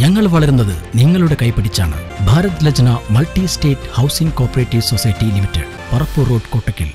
ഞങ്ങൾ വളരുന്നത് നിങ്ങളുടെ കൈപിടിച്ചാണ്. Bharat Lajna multi state housing cooperative society limited Parappur road Kottakkal.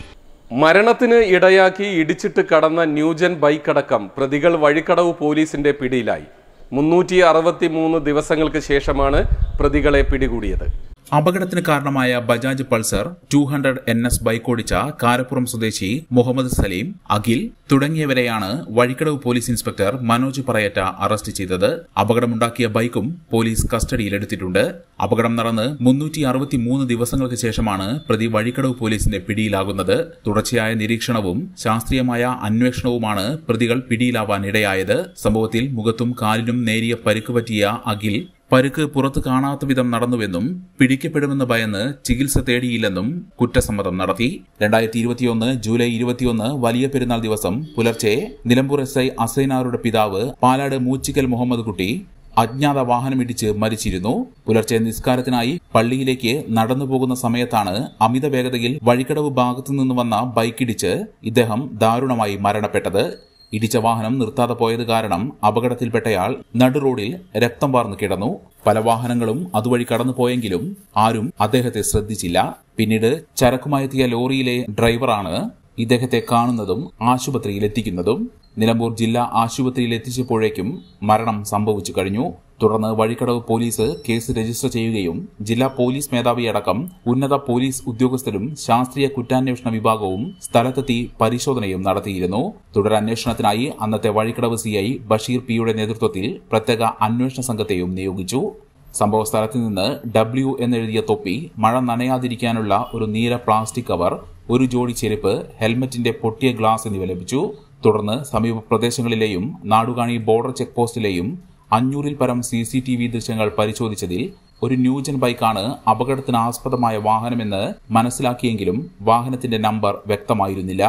മരണത്തിന് ഇടയാക്കി ഇടിച്ചിട്ട് കടന്ന ന്യൂജൻ ബൈക്ക് ബൈക്കടക്കം പ്രതികൾ വഴിക്കടവ് പോലീസിന്റെ പിടിയിലായി. മുന്നൂറ്റി അറുപത്തി മൂന്ന് ദിവസങ്ങൾക്ക് ശേഷമാണ് പ്രതികളെ പിടികൂടിയത്. അപകടത്തിന് കാരണമായ Bajaj Pulsar two hundred N S bike ഓടിച്ച കാരപ്പുറം സ്വദേശി മുഹമ്മദ് സലീം അഖിൽ തുടങ്ങിയവരെയാണ് Vazhikkadavu police inspector Manoj പറയറ്റ arrest ചെയ്തത്. അപകടമുണ്ടാക്കിയ ബൈക്കും പോലീസ് കസ്റ്റഡിയിലെടുത്തിട്ടുണ്ട്. അപകടം നടന്ന് മുന്നൂറ്റി അറുപത്തിമൂന്ന് ദിവസങ്ങൾക്ക് ശേഷമാണ് പ്രതി വഴിക്കടവ് പോലീസിന്റെ പിടിയിലാകുന്നത്. തുടർച്ചയായ നിരീക്ഷണവും ശാസ്ത്രീയമായ അന്വേഷണവുമാണ് പ്രതികൾ പിടിയിലാവാൻ ഇടയായത് സംഭവത്തിൽ മുഖത്തും കാലിനും നേരിയ പരിക്കുപറ്റിയ അഖിൽ പരുക്ക് പുറത്തു കാണാത്ത വിധം നടന്നുവെന്നും പിടിക്കപ്പെടുമെന്ന് ഭയന്ന് ചികിത്സ തേടിയില്ലെന്നും കുറ്റസമ്മതം നടത്തി. രണ്ടായിരത്തി ഇരുപത്തിയൊന്ന് ജൂലൈ ഇരുപത്തിയൊന്ന് വലിയ പെരുന്നാൾ ദിവസം പുലർച്ചെ നിലമ്പൂർ എസ് ഐ അസൈനാറുടെ പിതാവ് പാലാട് മൂച്ചിക്കൽ മുഹമ്മദ് കുട്ടി അജ്ഞാത വാഹനമിടിച്ച് മരിച്ചിരുന്നു. പുലർച്ചെ നിസ്കാരത്തിനായി പള്ളിയിലേക്ക് നടന്നു പോകുന്ന സമയത്താണ് അമിത വേഗതയിൽ വഴിക്കടവ് ഭാഗത്തു നിന്ന് വന്ന ബൈക്കിടിച്ച് ഇദ്ദേഹം ദാരുണമായി മരണപ്പെട്ടത്. ഇടിച്ച വാഹനം നിർത്താതെ പോയത് കാരണം അപകടത്തിൽപ്പെട്ടയാൾ നടു റോഡിൽ രക്തം വാർന്നു കിടന്നു. പല വാഹനങ്ങളും അതുവഴി കടന്നുപോയെങ്കിലും ആരും അദ്ദേഹത്തെ ശ്രദ്ധിച്ചില്ല. പിന്നീട് ചരക്കുമായെത്തിയ ലോറിയിലെ ഡ്രൈവറാണ് ഇദ്ദേഹത്തെ കാണുന്നതും ആശുപത്രിയിൽ എത്തിക്കുന്നതും നിലമ്പൂർ ജില്ലാ ആശുപത്രിയിൽ എത്തിച്ചപ്പോഴേക്കും മരണം സംഭവിച്ചു കഴിഞ്ഞു. തുടർന്ന് വഴിക്കടവ് പോലീസ് കേസ് രജിസ്റ്റർ ചെയ്യുകയും ജില്ലാ പോലീസ് മേധാവിയടക്കം ഉന്നത പോലീസ് ഉദ്യോഗസ്ഥരും ശാസ്ത്രീയ കുറ്റാന്വേഷണ വിഭാഗവും സ്ഥലത്തെത്തി പരിശോധനയും നടത്തിയിരുന്നു. തുടരന്വേഷണത്തിനായി അന്നത്തെ വഴിക്കടവ് സിഐ ബഷീർ പിയുടെ നേതൃത്വത്തിൽ പ്രത്യേക അന്വേഷണ സംഘത്തെയും നിയോഗിച്ചു. സംഭവ സ്ഥലത്ത് നിന്ന് ഡബ്ല്യു എന്നെഴുതിയ തൊപ്പി മഴ നനയാതിരിക്കാനുള്ള ഒരു നീല പ്ലാസ്റ്റിക് കവർ ഒരു ജോഡി ചെരുപ്പ് ഹെൽമറ്റിന്റെ പൊട്ടിയ ഗ്ലാസ് എന്നിവ ലഭിച്ചു. തുടർന്ന് സമീപ പ്രദേശങ്ങളിലെയും നാടുകാണി ബോർഡർ ചെക്ക് പോസ്റ്റിലെയും അഞ്ഞൂറിൽ പരം സി സി ടി വി ദൃശ്യങ്ങൾ പരിശോധിച്ചതിൽ ഒരു ന്യൂജൻ ബൈക്കാണ് അപകടത്തിന് ആസ്പദമായ വാഹനമെന്ന് മനസ്സിലാക്കിയെങ്കിലും വാഹനത്തിന്റെ നമ്പർ വ്യക്തമായിരുന്നില്ല.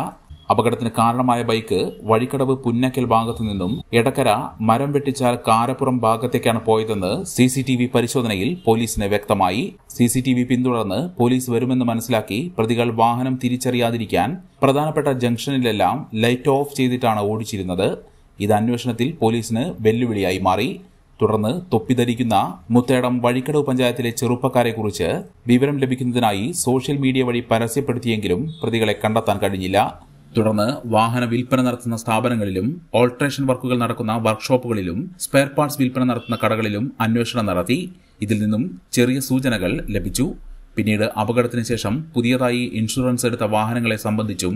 അപകടത്തിന് കാരണമായ ബൈക്ക് വഴിക്കടവ് പുന്നക്കൽ ഭാഗത്തു നിന്നും എടക്കര മരം വെട്ടിച്ചാൽ കാരപ്പുറം ഭാഗത്തേക്കാണ് പോയതെന്ന് സി സി ടി വി പരിശോധനയിൽ പോലീസിന് വ്യക്തമായി. സി സി ടി വി പിന്തുടർന്ന് പോലീസ് വരുമെന്ന് മനസ്സിലാക്കി പ്രതികൾ വാഹനം തിരിച്ചറിയാതിരിക്കാൻ പ്രധാനപ്പെട്ട ജംഗ്ഷനിലെല്ലാം ലൈറ്റ് ഓഫ് ചെയ്തിട്ടാണ് ഓടിച്ചിരുന്നത്. ഇത് അന്വേഷണത്തിൽ പോലീസിന് വെല്ലുവിളിയായി മാറി. തുടർന്ന് തൊപ്പിധരിക്കുന്ന മുത്തേടം വഴിക്കടവ് പഞ്ചായത്തിലെ ചെറുപ്പക്കാരെക്കുറിച്ച് വിവരം ലഭിക്കുന്നതിനായി സോഷ്യൽ മീഡിയ വഴി പരസ്യപ്പെടുത്തിയെങ്കിലും പ്രതികളെ കണ്ടെത്താൻ കഴിഞ്ഞില്ല. തുടർന്ന് വാഹന വിൽപ്പന നടത്തുന്ന സ്ഥാപനങ്ങളിലും ഓൾട്രേഷൻ വർക്കുകൾ നടക്കുന്ന വർക്ക്ഷോപ്പുകളിലും സ്പെയർ പാർട്സ് വിൽപ്പന നടത്തുന്ന കടകളിലും അന്വേഷണം നടത്തി ഇതിൽ നിന്നും ചെറിയ സൂചനകൾ ലഭിച്ചു. പിന്നീട് അപകടത്തിന് ശേഷം പുതിയതായി ഇൻഷുറൻസ് എടുത്ത വാഹനങ്ങളെ സംബന്ധിച്ചും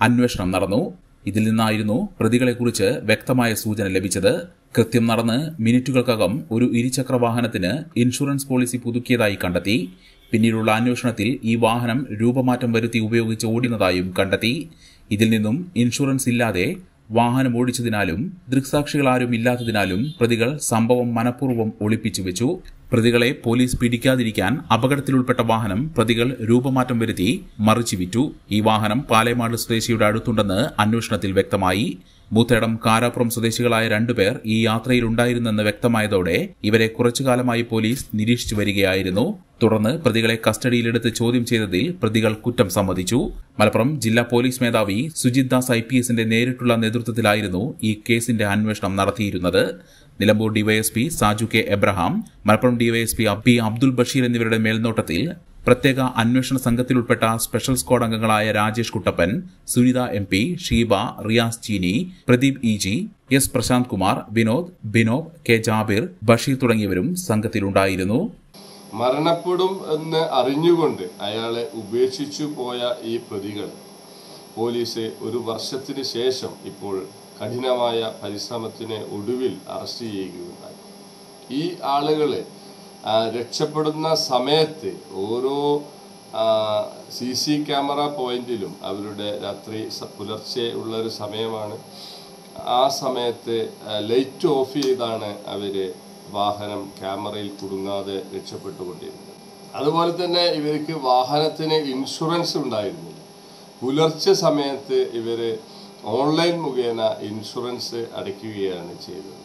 അന്വേഷണം നടന്നു. ഇതിൽ നിന്നായിരുന്നു പ്രതികളെക്കുറിച്ച് വ്യക്തമായ സൂചന ലഭിച്ചത്. കൃത്യം നടന്ന് മിനിറ്റുകൾക്കകം ഒരു ഇരുചക്ര വാഹനത്തിന് ഇൻഷുറൻസ് പോളിസി പുതുക്കിയതായി കണ്ടെത്തി. പിന്നീടുള്ള അന്വേഷണത്തിൽ ഈ വാഹനം രൂപമാറ്റം വരുത്തി ഉപയോഗിച്ച് ഓടുന്നതായും കണ്ടെത്തി. ഇതിൽ നിന്നും ഇൻഷുറൻസ് ഇല്ലാതെ വാഹനം ഓടിച്ചതിനാലും ദൃക്സാക്ഷികളാരും ഇല്ലാത്തതിനാലും പ്രതികൾ സംഭവം മനഃപൂർവം ഒളിപ്പിച്ചു വെച്ചു. പ്രതികളെ പോലീസ് പിടിക്കാതിരിക്കാൻ അപകടത്തിലുൾപ്പെട്ട വാഹനം പ്രതികൾ രൂപമാറ്റം വരുത്തി മറിച്ചു വിറ്റു. ഈ വാഹനം പാലേമാട് സ്വദേശിയുടെ അടുത്തുണ്ടെന്ന് അന്വേഷണത്തിൽ വ്യക്തമായി. മൂത്തേടം കാരാപ്പുറം സ്വദേശികളായ രണ്ടുപേർ ഈ യാത്രയിലുണ്ടായിരുന്നെന്ന് വ്യക്തമായതോടെ ഇവരെ കുറച്ചുകാലമായി പോലീസ് നിരീക്ഷിച്ചു വരികയായിരുന്നു. തുടർന്ന് പ്രതികളെ കസ്റ്റഡിയിലെടുത്ത് ചോദ്യം ചെയ്തതിൽ പ്രതികൾ കുറ്റം സമ്മതിച്ചു. മലപ്പുറം ജില്ലാ പോലീസ് മേധാവി സുജിത് ദാസ് ഐ പി എസിന്റെ നേരിട്ടുള്ള നേതൃത്വത്തിലായിരുന്നു ഈ കേസിന്റെ അന്വേഷണം നടത്തിയിരുന്നത്. Nilambur DySP Saju K Abraham Malappuram DySP P Abdul Basheer എന്നിവരുടെ മേൽനോട്ടത്തിൽ പ്രത്യേക അന്വേഷണ സംഘത്തിലുൾപ്പെട്ട സ്പെഷ്യൽ സ്ക്വാഡ് അംഗങ്ങളായ Rajesh Kuttappan Sunitha M P Sheeba Riyas Cheeni Pradeep E G S Prashanth Kumar Vinod Binob K Jabir Basheer തുടങ്ങിയവരും സംഘത്തിലുണ്ടായിരുന്നു. മരണപ്പെടും എന്ന് അറിഞ്ഞുകൊണ്ട് അയാളെ ഉപേക്ഷിച്ചു പോയ ഈ പ്രതികൾ പോലീസ് ഒരു വർഷത്തിന് ശേഷം ഇപ്പോൾ കഠിനമായ പരിശ്രമത്തിന് ഒടുവിൽ അറസ്റ്റ് ചെയ്യുകയുണ്ടായി. ഈ ആളുകളെ രക്ഷപ്പെടുന്ന സമയത്ത് ഓരോ സി സി ക്യാമറ പോയിന്റിലും അവരുടെ രാത്രി പുലർച്ചെ ഉള്ള ഒരു സമയമാണ്. ആ സമയത്ത് ലൈറ്റ് ഓഫ് ചെയ്താണ് അവർ വാഹനം ക്യാമറയിൽ കുടുങ്ങാതെ രക്ഷപ്പെട്ടുകൊണ്ടിരുന്നത്. അതുപോലെ തന്നെ ഇവർക്ക് വാഹനത്തിന് ഇൻഷുറൻസ് ഉണ്ടായിരുന്നു. പുലർച്ചെ സമയത്ത് ഇവർ ഓൺലൈൻ മുഖേന ഇൻഷുറൻസ് അടയ്ക്കുകയാണ് ചെയ്തത്.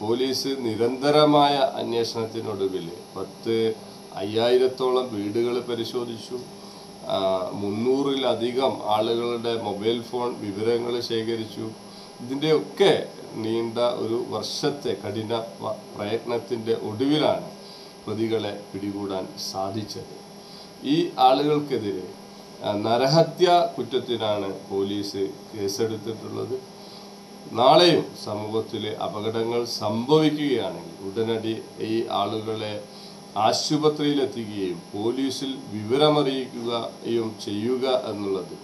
പോലീസ് നിരന്തരമായ അന്വേഷണത്തിനൊടുവിൽ പത്ത് അയ്യായിരത്തോളം വീടുകൾ പരിശോധിച്ചു. മുന്നൂറിലധികം ആളുകളുടെ മൊബൈൽ ഫോൺ വിവരങ്ങൾ ശേഖരിച്ചു. ഇതിന്റെയൊക്കെ നീണ്ട ഒരു വർഷത്തെ കഠിന പ്രയത്നത്തിന്റെ ഒടുവിലാണ് പ്രതികളെ പിടികൂടാൻ സാധിച്ചത്. ഈ ആളുകൾക്കെതിരെ നരഹത്യ കുറ്റത്തിനാണ് പോലീസ് കേസെടുത്തിട്ടുള്ളത്. നാളെയും സമൂഹത്തിൽ അപകടങ്ങൾ സംഭവിക്കുകയാണെങ്കിൽ ഉടനടി ഈ ആളുകളെ ആശുപത്രിയിലെത്തിക്കുകയും പോലീസിൽ വിവരമറിയിക്കുകയും ചെയ്യുക എന്നുള്ളത്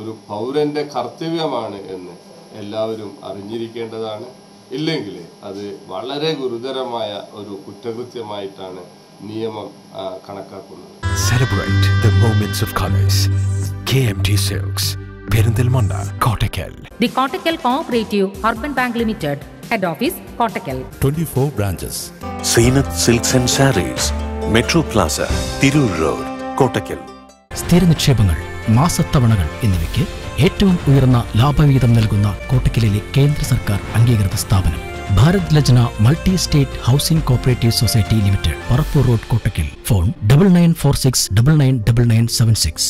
ഒരു പൗരന്റെ കർത്തവ്യമാണ് എന്ന് എല്ലാവരും അറിഞ്ഞിരിക്കേണ്ടതാണ്. ഇല്ലെങ്കിൽ അത് വളരെ ഗുരുതരമായ ഒരു കുറ്റകൃത്യമായിട്ടാണ് നിയമം കണക്കാക്കുന്നത്. Celebrate the moments of colors. KMT Silks, Perindalmanda, the The cooperative urban bank limited head office Office, twenty 24 branches Zeenath silks and sarees metro plaza Tirur road Kottakkal സ്ഥിര നിക്ഷേപങ്ങൾ മാസത്തവണകൾ എന്നിവയ്ക്ക് ഏറ്റവും ഉയർന്ന ലാഭവിഹിതം നൽകുന്ന കോട്ടക്കലിലെ കേന്ദ്ര സർക്കാർ അംഗീകൃത സ്ഥാപനം. Bharat Lajna multi state housing cooperative society limited Parappur road Kottakkal phone double nine four six double nine double nine seven six.